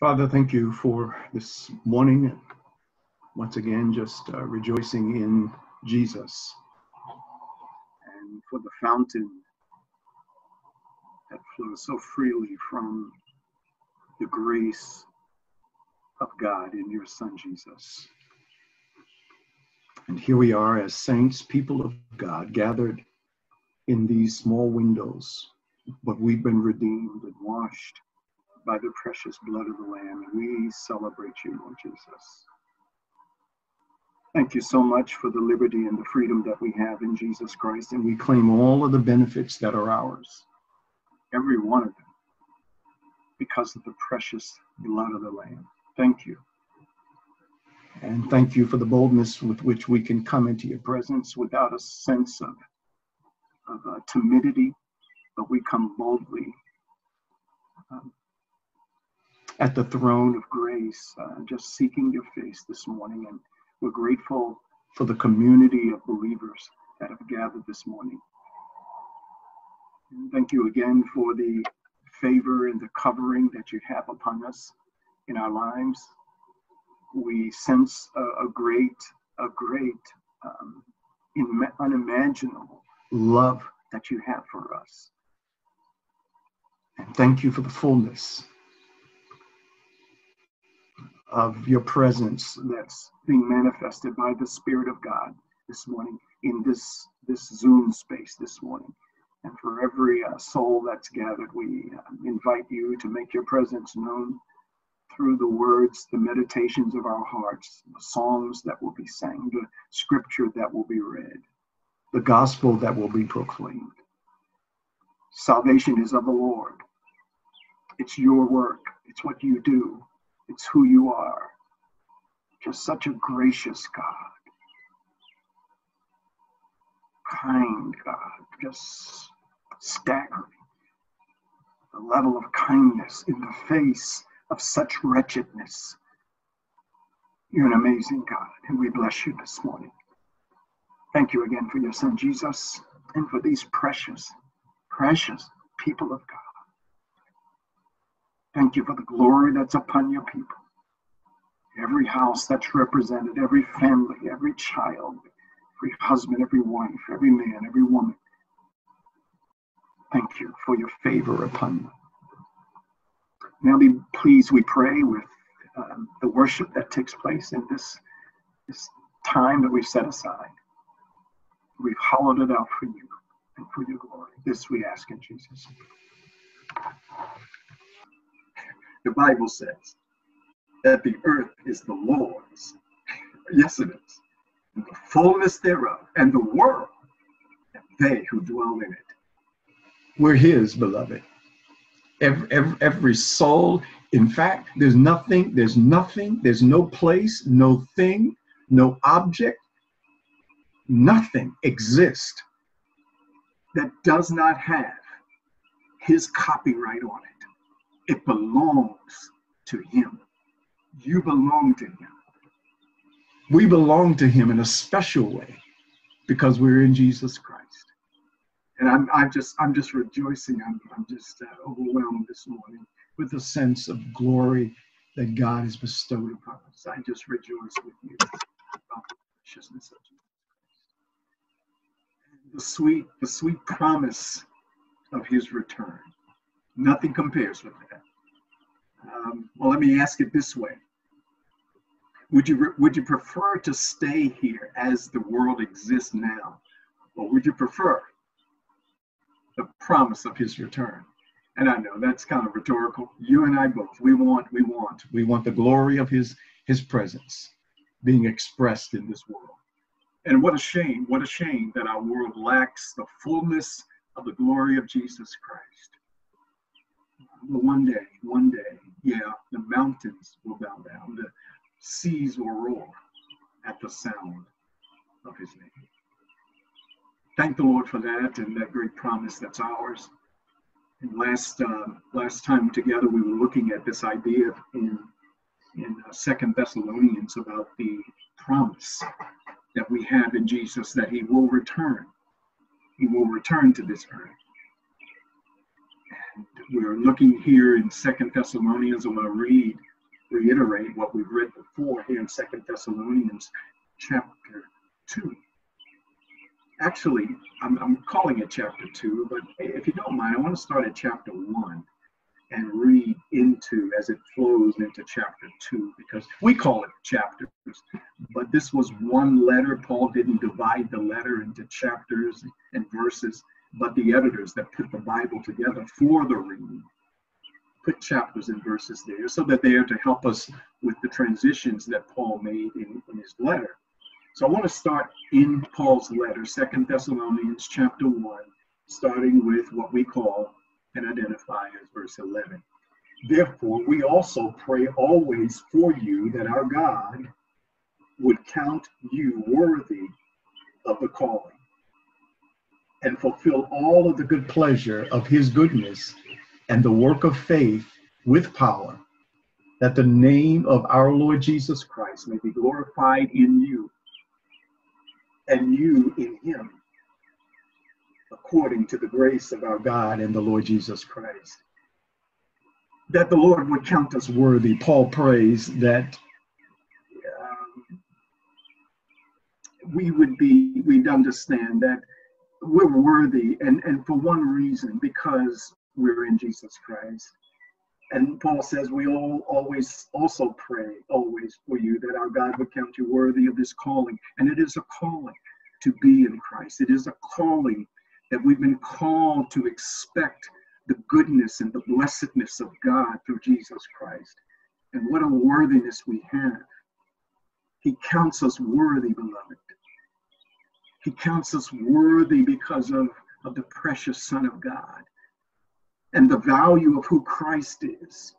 Father, thank you for this morning. Once again, just uh, rejoicing in Jesus and for the fountain that flows so freely from the grace of God in your Son, Jesus. And here we are as saints, people of God, gathered in these small windows, but we've been redeemed and washed by the precious blood of the Lamb. And we celebrate you, Lord Jesus. Thank you so much for the liberty and the freedom that we have in Jesus Christ. And we claim all of the benefits that are ours, every one of them, because of the precious blood of the Lamb. Thank you. And thank you for the boldness with which we can come into your presence without a sense of, of uh, timidity, but we come boldly um, at the throne of grace, uh, just seeking your face this morning. And we're grateful for the community of believers that have gathered this morning. And thank you again for the favor and the covering that you have upon us in our lives. We sense a, a great, a great, um, unimaginable love that you have for us. And thank you for the fullness of your presence that's being manifested by the Spirit of God this morning in this this Zoom space this morning. And for every uh, soul that's gathered, we uh, invite you to make your presence known through the words, the meditations of our hearts, the songs that will be sang, the scripture that will be read, the gospel that will be proclaimed. Salvation is of the Lord. It's your work. It's what you do. It's who you are. Just such a gracious God, kind God, just staggering. The level of kindness in the face of such wretchedness. You're an amazing God, and we bless you this morning. Thank you again for your son Jesus and for these precious, precious people of God. Thank you for the glory that's upon your people. Every house that's represented, every family, every child, every husband, every wife, every man, every woman. Thank you for your favor upon them. Now be pleased, we pray, with um, the worship that takes place in this, this time that we've set aside. We've hollowed it out for you and for your glory. This we ask in Jesus' name. The Bible says that the earth is the Lord's. yes, it is. And the fullness thereof, and the world, and they who dwell in it. We're His, beloved. Every, every, every soul, in fact, there's nothing, there's nothing, there's no place, no thing, no object, nothing exists that does not have his copyright on it. It belongs to Him. You belong to Him. We belong to Him in a special way because we're in Jesus Christ. And I'm, I'm just, I'm just rejoicing. I'm, I'm just uh, overwhelmed this morning with a sense of glory that God has bestowed upon us. I just rejoice with you about the preciousness of Jesus Christ. The sweet, the sweet promise of His return. Nothing compares with that. Um, well, let me ask it this way. Would you, would you prefer to stay here as the world exists now? Or would you prefer the promise of his return? And I know that's kind of rhetorical. You and I both, we want, we want, we want the glory of his, his presence being expressed in this world. And what a shame, what a shame that our world lacks the fullness of the glory of Jesus Christ. One day, one day, yeah, the mountains will bow down, the seas will roar at the sound of his name. Thank the Lord for that and that great promise that's ours. And last uh, last time together, we were looking at this idea in in uh, Second Thessalonians about the promise that we have in Jesus that He will return. He will return to this earth we're looking here in Second Thessalonians. I'm going to read, reiterate what we've read before here in Second Thessalonians chapter 2. Actually, I'm, I'm calling it chapter 2, but if you don't mind, I want to start at chapter 1 and read into as it flows into chapter 2 because we call it chapters but this was one letter paul didn't divide the letter into chapters and verses but the editors that put the bible together for the reading. Put chapters and verses there so that they are to help us with the transitions that paul made in, in his letter. So i want to start in paul's letter second thessalonians chapter 1 starting with what we call and identify as verse 11. Therefore, we also pray always for you that our God would count you worthy of the calling and fulfill all of the good pleasure of his goodness and the work of faith with power, that the name of our Lord Jesus Christ may be glorified in you and you in him according to the grace of our God and the Lord Jesus Christ. That the Lord would count us worthy. Paul prays that um, we would be, we'd understand that we're worthy, and, and for one reason, because we're in Jesus Christ. And Paul says we all always also pray always for you that our God would count you worthy of this calling. And it is a calling to be in Christ. It is a calling that we've been called to expect the goodness and the blessedness of God through Jesus Christ. And what a worthiness we have. He counts us worthy, beloved. He counts us worthy because of, of the precious Son of God and the value of who Christ is,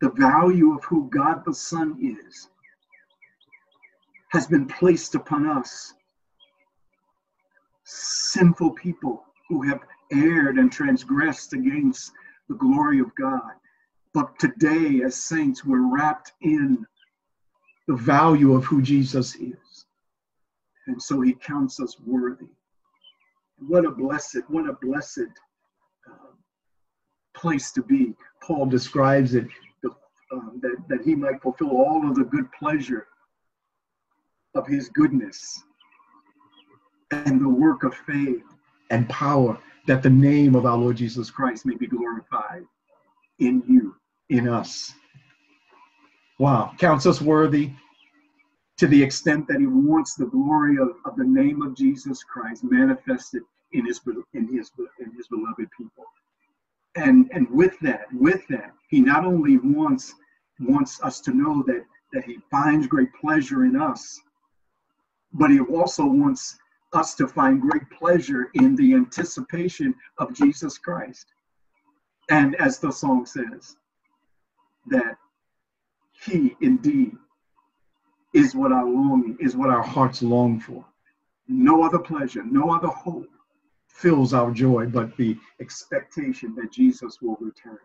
the value of who God the Son is, has been placed upon us sinful people who have erred and transgressed against the glory of God. But today, as saints, we're wrapped in the value of who Jesus is. And so he counts us worthy. What a blessed, what a blessed uh, place to be. Paul describes it the, um, that, that he might fulfill all of the good pleasure of his goodness and the work of faith and power that the name of our Lord Jesus Christ may be glorified in you, in us. Wow, counts us worthy to the extent that he wants the glory of, of the name of Jesus Christ manifested in his in his in his beloved people. And and with that, with that, he not only wants wants us to know that that he finds great pleasure in us, but he also wants us to find great pleasure in the anticipation of Jesus Christ. And as the song says, that He indeed is what our longing, is what our hearts long for. No other pleasure, no other hope fills our joy but the expectation that Jesus will return.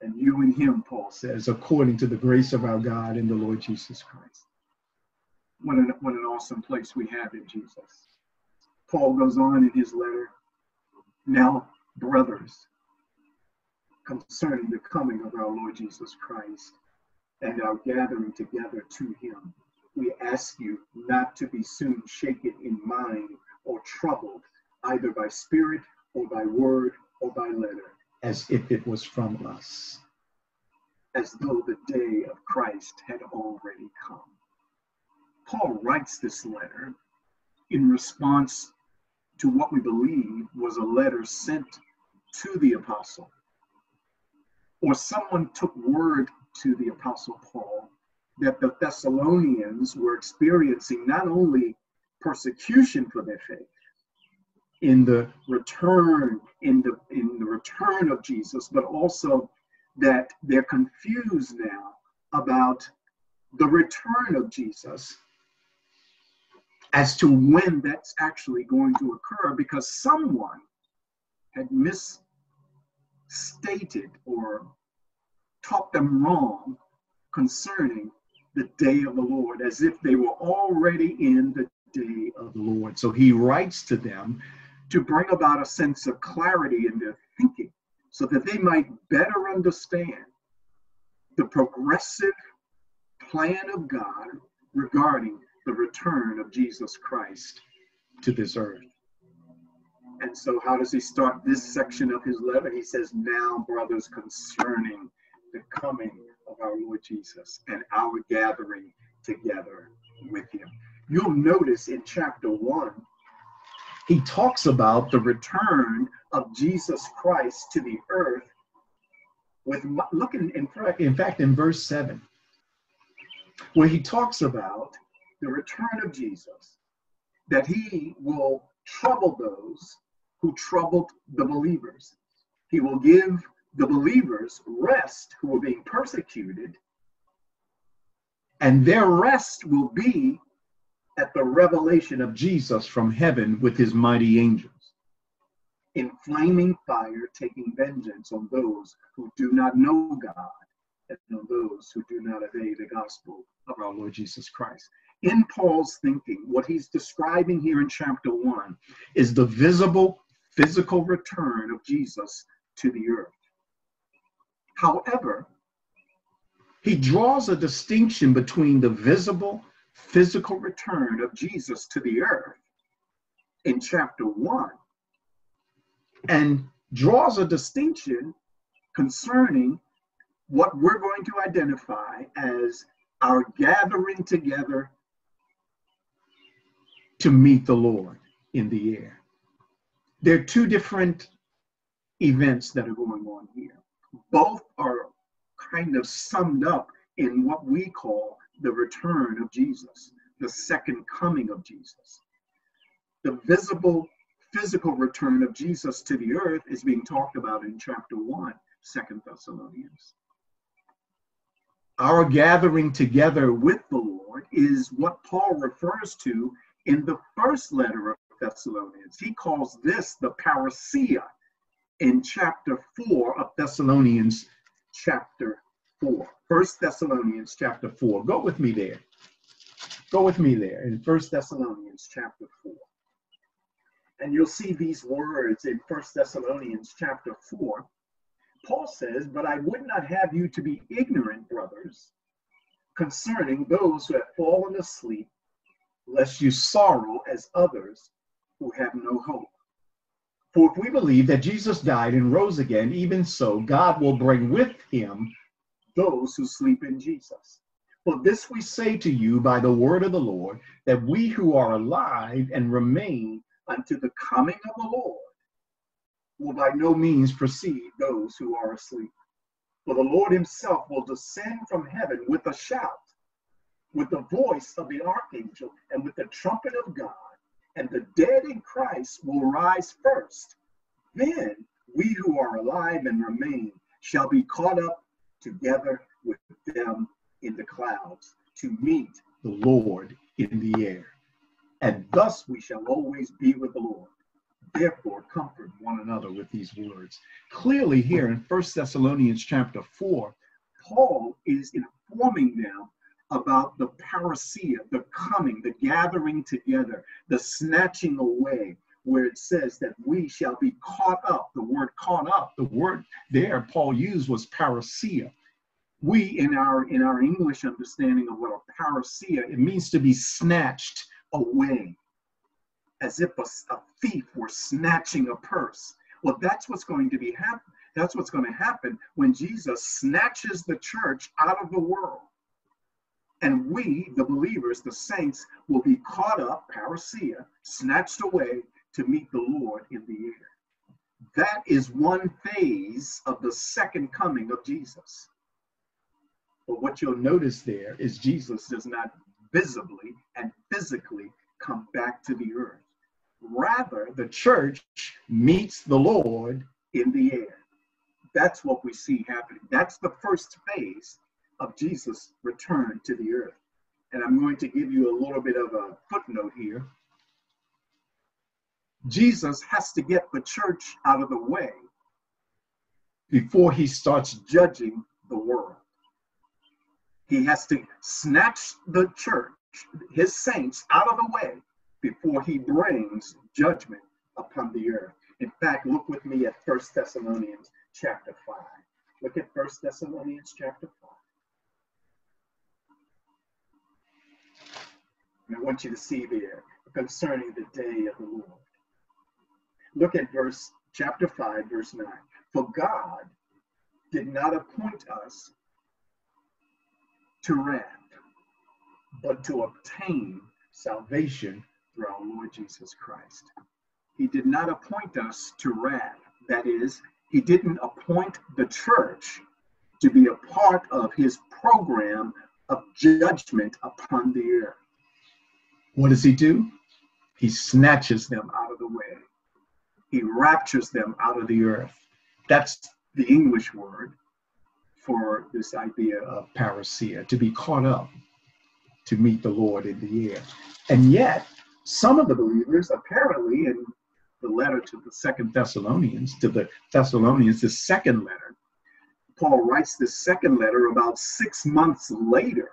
And you and him, Paul says, according to the grace of our God and the Lord Jesus Christ what an, what an awesome place we have in Jesus. Paul goes on in his letter, now, brothers, concerning the coming of our Lord Jesus Christ and our gathering together to him, we ask you not to be soon shaken in mind or troubled, either by spirit or by word or by letter, as if it was from us, as though the day of Christ had already come. Paul writes this letter in response to what we believe was a letter sent to the apostle, or someone took word to the apostle Paul that the Thessalonians were experiencing not only persecution for their faith in the return in the in the return of Jesus, but also that they're confused now about the return of Jesus as to when that's actually going to occur because someone had misstated or taught them wrong concerning the day of the Lord, as if they were already in the day of the Lord. So he writes to them to bring about a sense of clarity in their thinking so that they might better understand the progressive plan of God regarding the return of Jesus Christ to this earth. And so, how does he start this section of his letter? He says, Now, brothers, concerning the coming of our Lord Jesus and our gathering together with him. You'll notice in chapter one, he talks about the return of Jesus Christ to the earth. With looking in, in fact, in verse seven, where he talks about the return of Jesus, that he will trouble those who troubled the believers. He will give the believers rest who are being persecuted, and their rest will be at the revelation of Jesus from heaven with his mighty angels in flaming fire, taking vengeance on those who do not know God and on those who do not obey the gospel of our Lord Jesus Christ. In Paul's thinking, what he's describing here in chapter one is the visible physical return of Jesus to the earth. However, he draws a distinction between the visible physical return of Jesus to the earth in chapter 1 and draws a distinction concerning what we're going to identify as our gathering together to meet the Lord in the air. There are two different events that are going on here. Both are kind of summed up in what we call the return of Jesus, the second coming of Jesus. The visible physical return of Jesus to the earth is being talked about in chapter 1, Second Thessalonians. Our gathering together with the Lord is what Paul refers to in the first letter of Thessalonians. He calls this the parousia in chapter 4 of Thessalonians chapter 4. First Thessalonians chapter 4. Go with me there. Go with me there in First Thessalonians chapter 4. And you'll see these words in First Thessalonians chapter 4. Paul says, But I would not have you to be ignorant, brothers, concerning those who have fallen asleep, lest you sorrow as others who have no hope. For if we believe that Jesus died and rose again, even so, God will bring with him those who sleep in Jesus. For this we say to you by the word of the Lord, that we who are alive and remain unto the coming of the Lord will by no means precede those who are asleep. For the Lord himself will descend from heaven with a shout, with the voice of the archangel, and with the trumpet of God, and the dead in Christ will rise first. Then we who are alive and remain shall be caught up together with them in the clouds to meet the Lord in the air. And thus we shall always be with the Lord. Therefore, comfort one another with these words. Clearly, here in First Thessalonians chapter 4, Paul is informing them about the parousia, the coming, the gathering together, the snatching away, where it says that we shall be caught up. The word caught up, the word there Paul used was parousia. We in our in our English understanding of what a parousia, it means to be snatched away, as if a, a thief were snatching a purse. Well, that's what's going to be happen. That's what's going to happen when Jesus snatches the church out of the world. And we, the believers, the saints, will be caught up, parousia, snatched away to meet the Lord in the air. That is one phase of the second coming of Jesus. But what you'll notice there is Jesus does not visibly and physically come back to the earth. Rather, the church meets the Lord in the air. That's what we see happening. That's the first phase of Jesus' return to the earth. And I'm going to give you a little bit of a footnote here Jesus has to get the church out of the way before he starts judging the world. He has to snatch the church, his saints, out of the way before he brings judgment upon the earth. In fact, look with me at First Thessalonians chapter 5. Look at First Thessalonians chapter 5. And I want you to see there concerning the day of the Lord. Look at verse chapter 5, verse 9. For God did not appoint us to wrath, but to obtain salvation through our Lord Jesus Christ. He did not appoint us to wrath. That is, he didn't appoint the church to be a part of his program of judgment upon the earth. What does he do? He snatches them out of the way. He raptures them out of the earth. That's the English word for this idea of parousia, to be caught up to meet the Lord in the air. And yet, some of the believers, apparently, in the letter to the second Thessalonians, to the Thessalonians, the second letter, Paul writes this second letter about six months later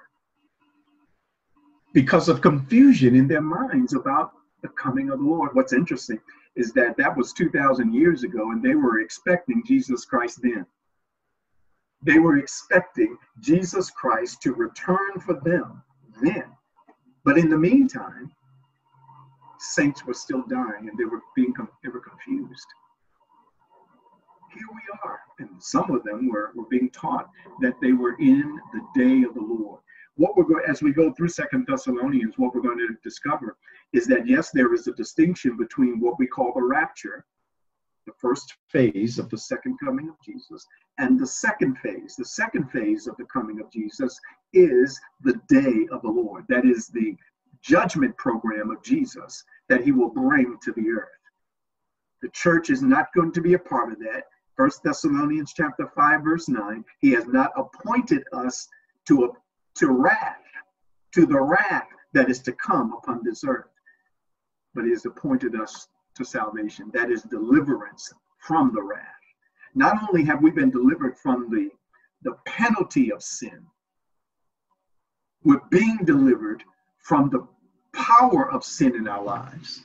because of confusion in their minds about the coming of the Lord. What's interesting is that that was 2,000 years ago, and they were expecting Jesus Christ then. They were expecting Jesus Christ to return for them then. But in the meantime, saints were still dying and they were being they were confused. Here we are, and some of them were, were being taught that they were in the day of the Lord what we're going as we go through second thessalonians what we're going to discover is that yes there is a distinction between what we call the rapture the first phase of the second coming of jesus and the second phase. The second phase of the coming of jesus is the day of the lord. That is the judgment program of jesus that he will bring to the earth. The church is not going to be a part of that. First thessalonians chapter 5 verse 9 he has not appointed us to a to wrath, to the wrath that is to come upon this earth. But he has appointed us to salvation, that is deliverance from the wrath. Not only have we been delivered from the, the penalty of sin, we're being delivered from the power of sin in our lives.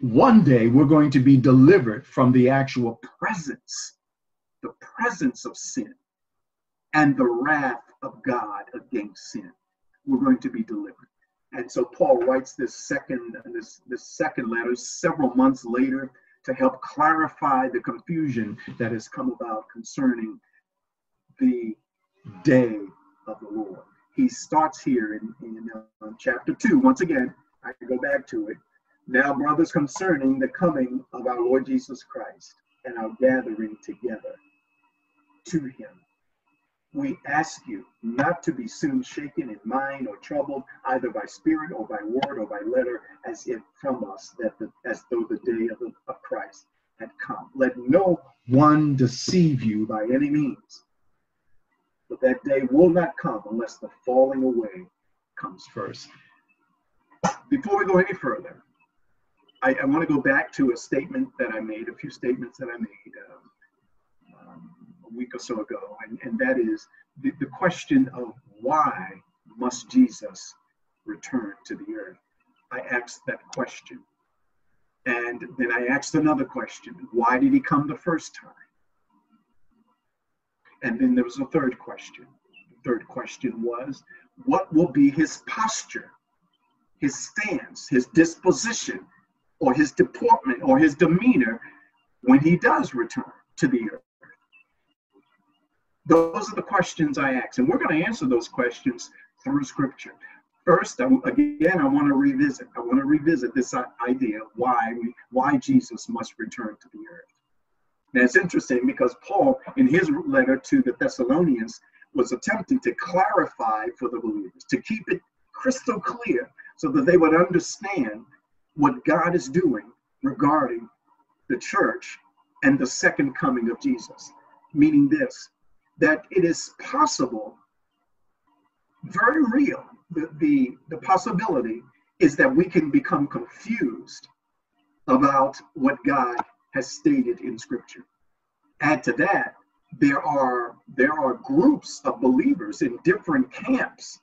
One day we're going to be delivered from the actual presence, the presence of sin and the wrath of God against sin. We're going to be delivered. And so Paul writes this second this, this second letter several months later to help clarify the confusion that has come about concerning the day of the Lord. He starts here in, in uh, chapter 2. Once again, I can go back to it. Now, brothers, concerning the coming of our Lord Jesus Christ and our gathering together to him we ask you not to be soon shaken in mind or troubled, either by spirit or by word or by letter, as if from us, that the, as though the day of, the, of Christ had come. Let no one deceive you by any means. But that day will not come unless the falling away comes first. Before we go any further, I, I want to go back to a statement that I made, a few statements that I made. Um, a week or so ago, and, and that is the, the question of why must Jesus return to the earth? I asked that question. And then I asked another question why did he come the first time? And then there was a third question. The third question was what will be his posture, his stance, his disposition, or his deportment, or his demeanor when he does return to the earth? Those are the questions I ask, and we're going to answer those questions through Scripture. First, again, I want to revisit. I want to revisit this idea why we, why Jesus must return to the earth. Now, it's interesting because Paul, in his letter to the Thessalonians, was attempting to clarify for the believers, to keep it crystal clear so that they would understand what God is doing regarding the church and the second coming of Jesus. Meaning this that it is possible, very real, the, the, the possibility is that we can become confused about what God has stated in Scripture. Add to that, there are there are groups of believers in different camps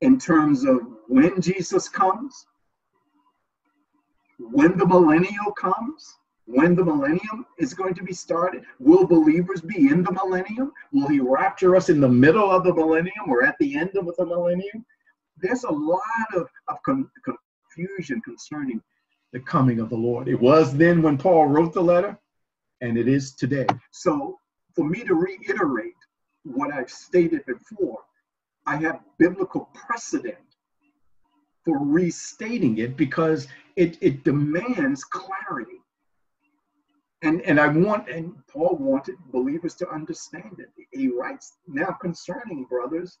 in terms of when Jesus comes, when the millennial comes, when the millennium is going to be started, will believers be in the millennium? Will he rapture us in the middle of the millennium or at the end of the millennium? There's a lot of, of con- confusion concerning the coming of the Lord. It was then when Paul wrote the letter, and it is today. So, for me to reiterate what I've stated before, I have biblical precedent for restating it because it, it demands clarity. And, and I want, and Paul wanted believers to understand it. He writes now concerning brothers,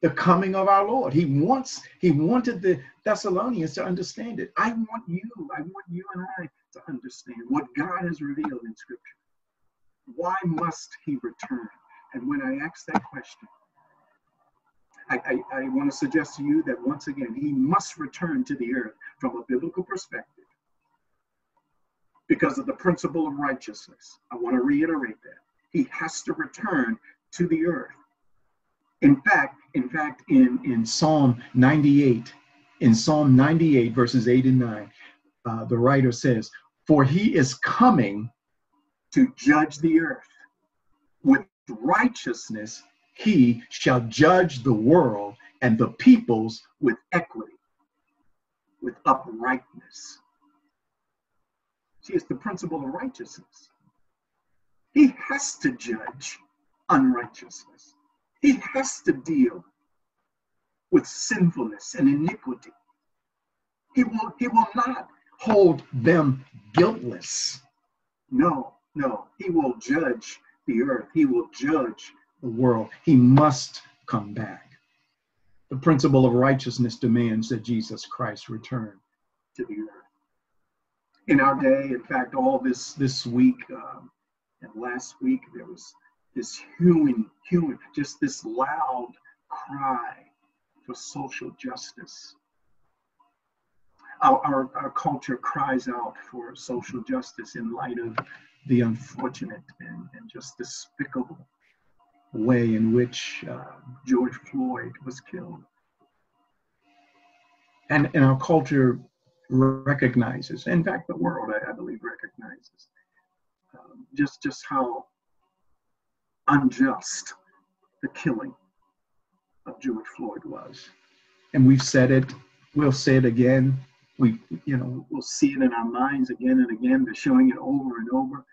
the coming of our Lord. He wants, he wanted the Thessalonians to understand it. I want you, I want you and I to understand what God has revealed in Scripture. Why must he return? And when I ask that question, I, I, I want to suggest to you that once again, he must return to the earth from a biblical perspective because of the principle of righteousness. I want to reiterate that. He has to return to the earth. In fact, in fact, in, in Psalm 98, in Psalm 98, verses 8 and 9, uh, the writer says, For he is coming to judge the earth. With righteousness he shall judge the world and the peoples with equity, with uprightness. See, it's the principle of righteousness. He has to judge unrighteousness. He has to deal with sinfulness and iniquity. He will, he will not hold them guiltless. No, no, he will judge the earth. He will judge the world. He must come back. The principle of righteousness demands that Jesus Christ return to the earth. In our day, in fact, all this this week um, and last week, there was this human, human, just this loud cry for social justice. Our, our, our culture cries out for social justice in light of the unfortunate and, and just despicable way in which uh, George Floyd was killed. And, and our culture recognizes, in fact, the world, I, I believe, recognizes um, just, just how unjust the killing of George Floyd was. And we've said it, we'll say it again. We, you know, we'll see it in our minds again and again. They're showing it over and over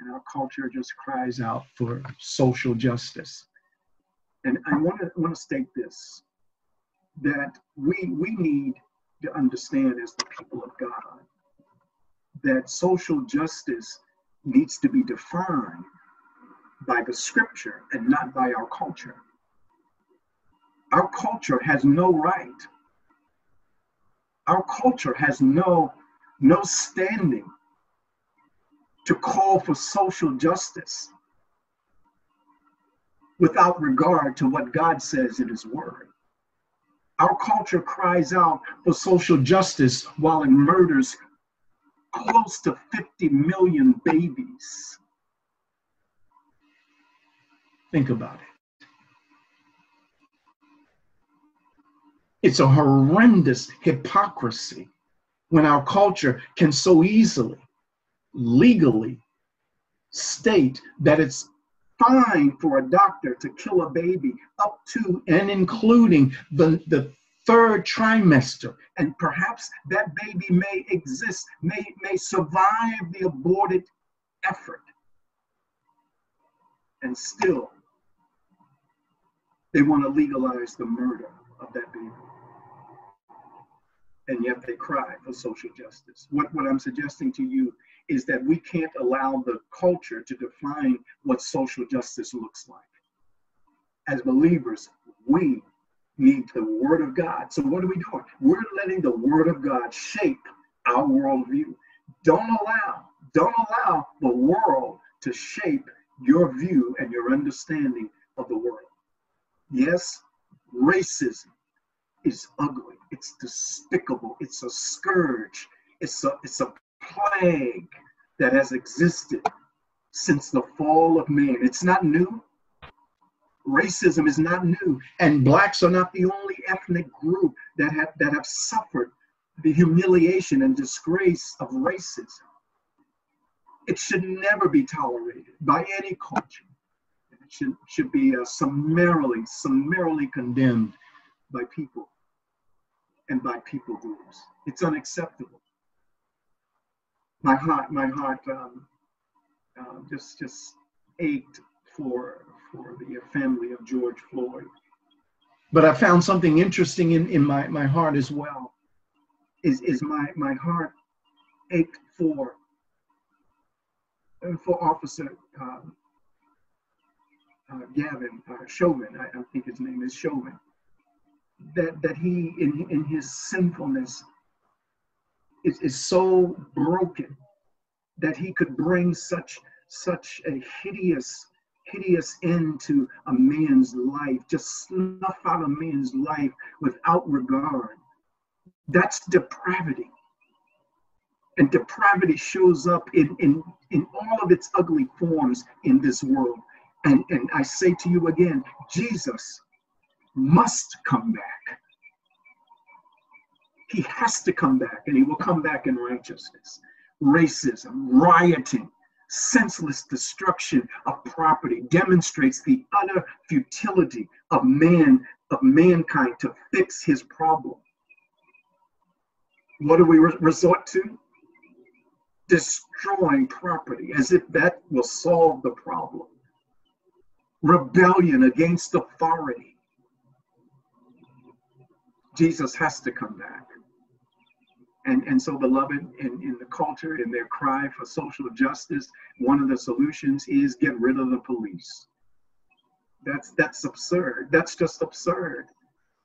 and our culture just cries out for social justice. And I want to want to state this that we we need to understand as the people of God that social justice needs to be defined by the scripture and not by our culture. Our culture has no right. Our culture has no no standing to call for social justice without regard to what God says in His Word. Our culture cries out for social justice while it murders close to 50 million babies. Think about it. It's a horrendous hypocrisy when our culture can so easily legally state that it's fine for a doctor to kill a baby up to and including the, the third trimester. And perhaps that baby may exist may may survive the aborted effort. And still they want to legalize the murder of that baby. And yet they cry for social justice. What what i'm suggesting to you is that we can't allow the culture to define what social justice looks like. As believers, we need the Word of God. So, what are we doing? We're letting the Word of God shape our worldview. Don't allow, don't allow the world to shape your view and your understanding of the world. Yes, racism is ugly. It's despicable. It's a scourge. It's a, it's a plague that has existed since the fall of man. It's not new. Racism is not new, and blacks are not the only ethnic group that have that have suffered the humiliation and disgrace of racism. It should never be tolerated by any culture. It should, should be uh, summarily, summarily condemned by people and by people groups. It's unacceptable. My heart, my heart um, uh, just just ached for for the family of George Floyd. But I found something interesting in, in my, my heart as well. Is, is my, my heart ached for uh, for Officer um, uh, Gavin uh, Chauvin, I, I, think his name is Chauvin, that, that he, in, in his sinfulness, is, is so broken that he could bring such, such a hideous hideous end to a man's life, just snuff out a man's life without regard. That's depravity. And depravity shows up in, in, in all of its ugly forms in this world. And, and I say to you again, Jesus must come back. He has to come back, and he will come back in righteousness. Racism, rioting, senseless destruction of property demonstrates the utter futility of man of mankind to fix his problem. What do we re- resort to? Destroying property as if that will solve the problem. Rebellion against authority. Jesus has to come back and, and so, beloved, in, in the culture, in their cry for social justice, one of the solutions is get rid of the police. That's that's absurd. That's just absurd.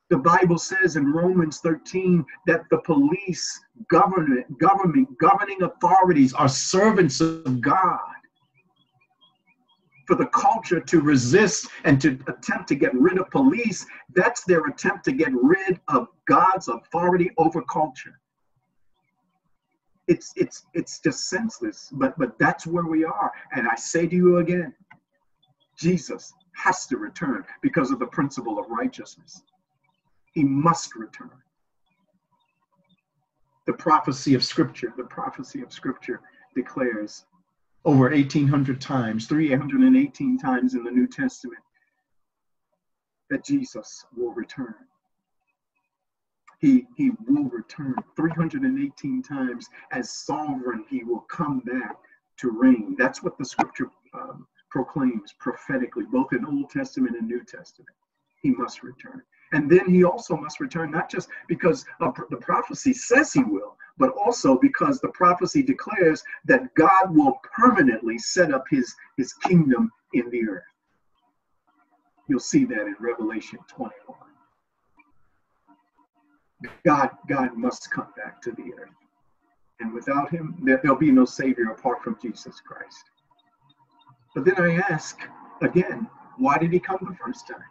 The Bible says in Romans 13 that the police, government, government, governing authorities are servants of God. For the culture to resist and to attempt to get rid of police, that's their attempt to get rid of God's authority over culture it's it's it's just senseless but but that's where we are. And i say to you again jesus has to return because of the principle of righteousness. He must return. The prophecy of scripture the prophecy of scripture declares over 1800 times 318 times in the new testament that jesus will return he, he will return 318 times as sovereign. He will come back to reign. That's what the scripture um, proclaims prophetically, both in Old Testament and New Testament. He must return. And then he also must return, not just because the prophecy says he will, but also because the prophecy declares that God will permanently set up his, his kingdom in the earth. You'll see that in Revelation 21. God, God must come back to the earth. And without him, there, there'll be no Savior apart from Jesus Christ. But then I ask again, why did he come the first time?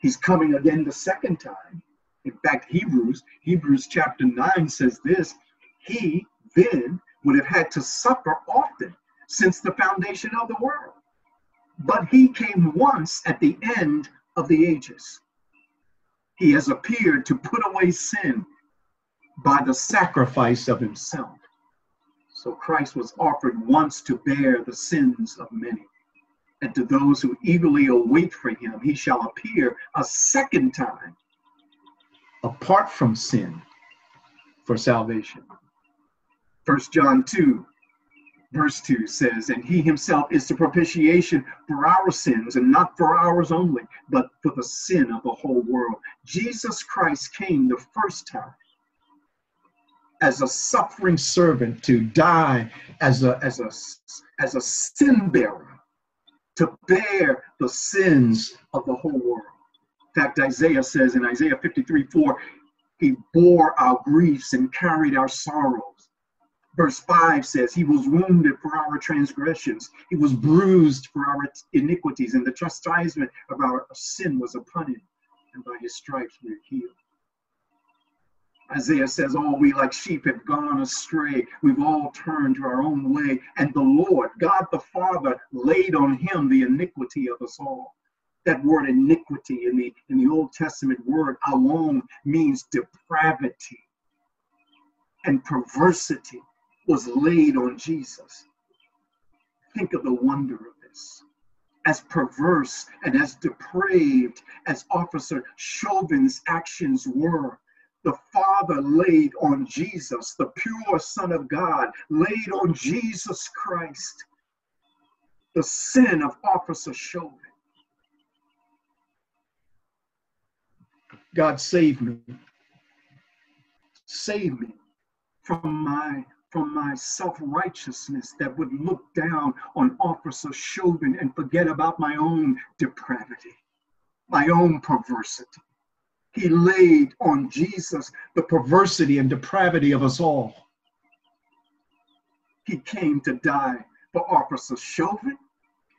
He's coming again the second time. In fact, Hebrews, Hebrews chapter 9 says this He then would have had to suffer often since the foundation of the world. But he came once at the end of the ages he has appeared to put away sin by the sacrifice of himself. So Christ was offered once to bear the sins of many. And to those who eagerly await for him, he shall appear a second time apart from sin for salvation. First John 2 verse 2 says, And he himself is the propitiation for our sins, and not for ours only, but for the sin of the whole world. Jesus Christ came the first time as a suffering servant to die as a, as a, as a sin bearer, to bear the sins of the whole world. In fact, Isaiah says in Isaiah 53 4, he bore our griefs and carried our sorrows verse 5 says, He was wounded for our transgressions, He was bruised for our iniquities, and the chastisement of our sin was upon Him, and by His stripes we are healed. Isaiah says, All we like sheep have gone astray. We've all turned to our own way. And the Lord, God the Father, laid on him the iniquity of us all. That word iniquity in the in the Old Testament word alon means depravity and perversity was laid on Jesus. Think of the wonder of this. As perverse and as depraved as Officer Chauvin's actions were, the Father laid on Jesus, the pure Son of God, laid on Jesus Christ the sin of Officer Chauvin. God save me. Save me from my from my self-righteousness that would look down on Officer Chauvin and forget about my own depravity, my own perversity. He laid on Jesus the perversity and depravity of us all. He came to die for Officer Chauvin.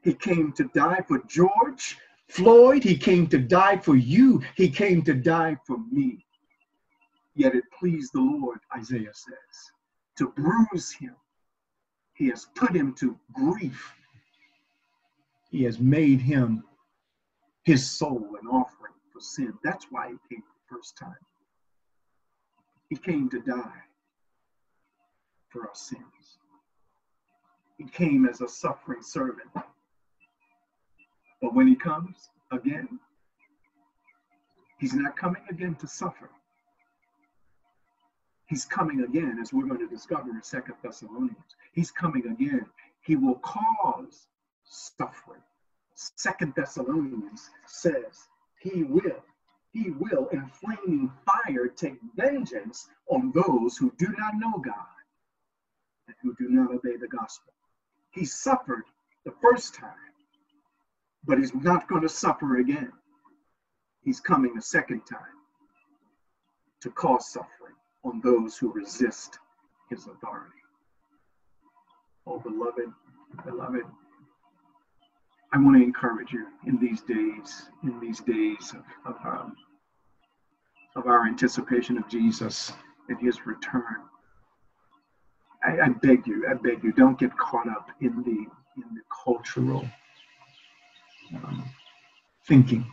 He came to die for George Floyd. He came to die for you. He came to die for me. Yet it pleased the Lord, Isaiah says, to bruise him. He has put him to grief. He has made him his soul an offering for sin. That's why he came the first time. He came to die for our sins. He came as a suffering servant. But when he comes again, he's not coming again to suffer. He's coming again, as we're going to discover in Second Thessalonians. He's coming again. He will cause suffering. Second Thessalonians says he will, he will in flaming fire take vengeance on those who do not know God and who do not obey the gospel. He suffered the first time, but he's not going to suffer again. He's coming a second time to cause suffering on those who resist his authority. Oh, beloved, beloved, I want to encourage you in these days, in these days of, of, um, of our anticipation of Jesus and his return. I, I, beg you, I beg you, don't get caught up in the in the cultural um, thinking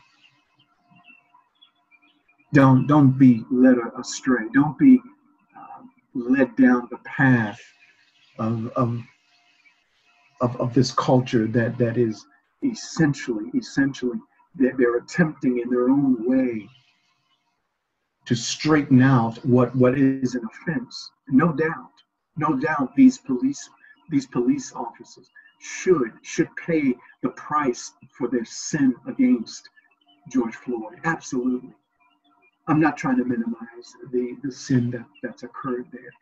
don't don't be led astray. Don't be uh, led down the path of, of of of this culture that that is essentially essentially that they're attempting in their own way to straighten out what what is an offense. No doubt, no doubt, these police these police officers should should pay the price for their sin against George Floyd. Absolutely. I'm not trying to minimize the, the sin that, that's occurred there.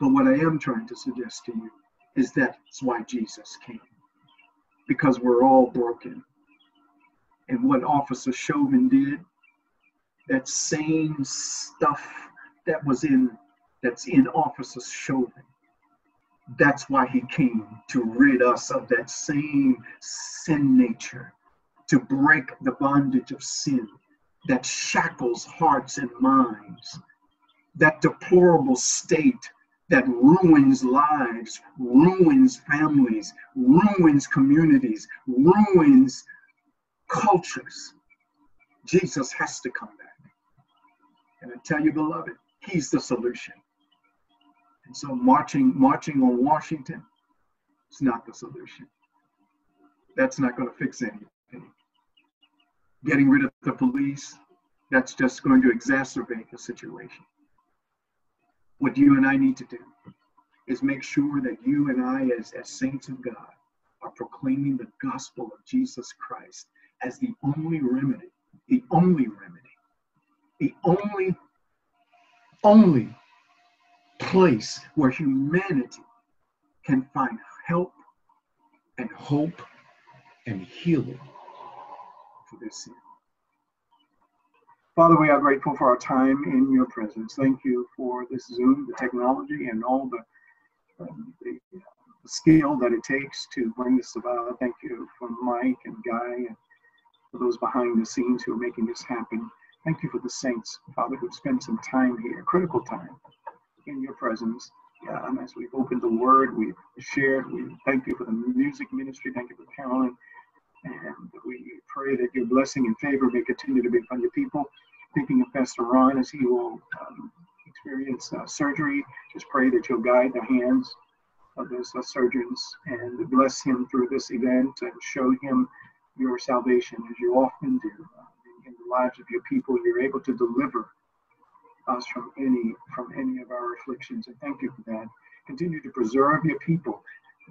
But what I am trying to suggest to you is that's why Jesus came. Because we're all broken. And what Officer Chauvin did, that same stuff that was in that's in Officer Chauvin. That's why he came to rid us of that same sin nature, to break the bondage of sin that shackles hearts and minds, that deplorable state that ruins lives, ruins families, ruins communities, ruins cultures. Jesus has to come back. And I tell you, beloved, he's the solution. And so marching, marching on Washington is not the solution. That's not going to fix anything getting rid of the police, that's just going to exacerbate the situation. What you and I need to do is make sure that you and I, as, as saints of God, are proclaiming the gospel of Jesus Christ as the only remedy, the only remedy, the only, only place where humanity can find help and hope and healing their sin. Father, we are grateful for our time in your presence. Thank you for this Zoom, the technology, and all the, um, the, the, skill that it takes to bring this about. Thank you for Mike and Guy and for those behind the scenes who are making this happen. Thank you for the saints, Father, who've spent some time here, critical time in your presence. Yeah, and as we've opened the word, we've shared, we thank you for the music ministry. Thank you for Carolyn And we pray that your blessing and favor may continue to be upon your people. Thinking of Pastor Ron as he will um, experience uh, surgery, just pray that you'll guide the hands of those uh, surgeons and bless him through this event and show him your salvation as you often do uh, in the lives of your people. You're able to deliver us from any from any of our afflictions, and thank you for that. Continue to preserve your people.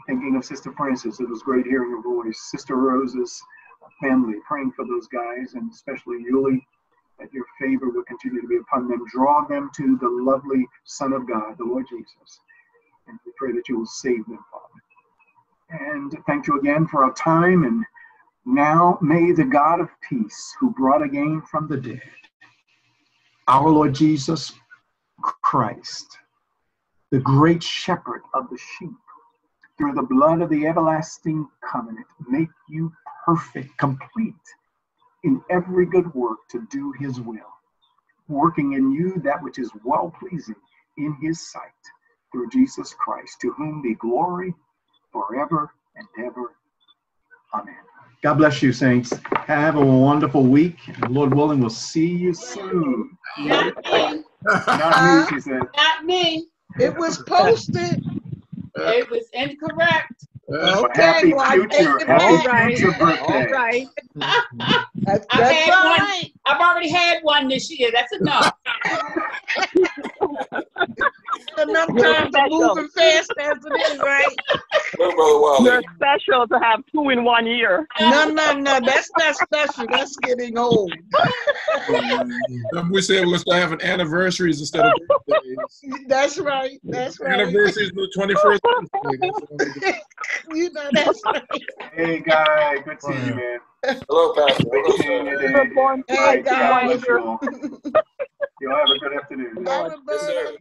Thinking of Sister Francis, it was great hearing your voice. Sister Rose's family, praying for those guys, and especially Yuli, that your favor will continue to be upon them. Draw them to the lovely Son of God, the Lord Jesus. And we pray that you will save them, Father. And thank you again for our time. And now may the God of peace, who brought again from the dead our Lord Jesus Christ, the great shepherd of the sheep, through the blood of the everlasting covenant, make you perfect, complete in every good work to do his will, working in you that which is well pleasing in his sight, through Jesus Christ, to whom be glory forever and ever. Amen. God bless you, saints. Have a wonderful week. Lord willing, we'll see you soon. Not me. Not me, she said. Not me. It was posted. It was incorrect. Uh, well, Okay, happy well, I future, take happy back. future All birthday. right. Mm-hmm. That's, I that's had all one. right. I've already had one this year. That's enough. Enough time to moving fast as it is, right? Well, Brother Wally. You're special to have two in one year. No, no, no. That's not special. That's getting old. We said we're gonna start having anniversaries instead of birthdays. That's right. That's right. Anniversaries the twenty first. You know that's right. Hey, guy, good seeing you, man. Hello, Pastor. Good Hello, seeing you, You're Hey, guys. you all. Have a good afternoon. Have a Yes, sir. birthday.